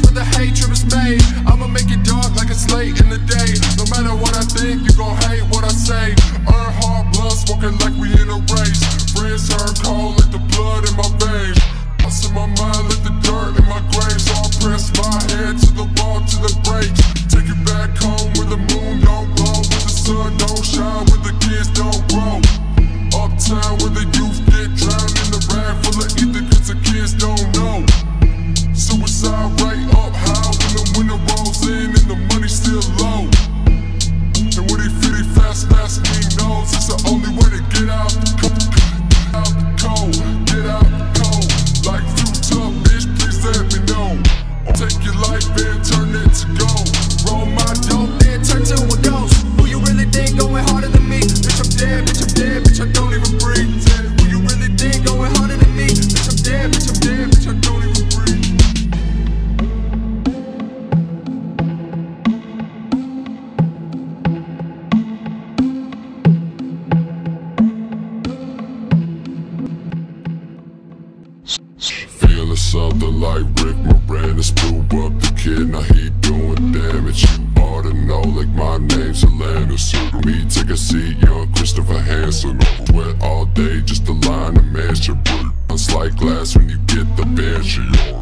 where the hatred was made bitch, I don't even breathe. You really think going harder than me? Bitch, I'm dead, bitch, I'm dead, bitch, I don't even breathe. Feeling something like Rick Moranis name's Atlanta. Circle me, take a seat, young Christopher Hansen. Wet all day, just a line of mansion. It's like glass when you get the. R2,